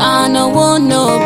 I know oh, won't know.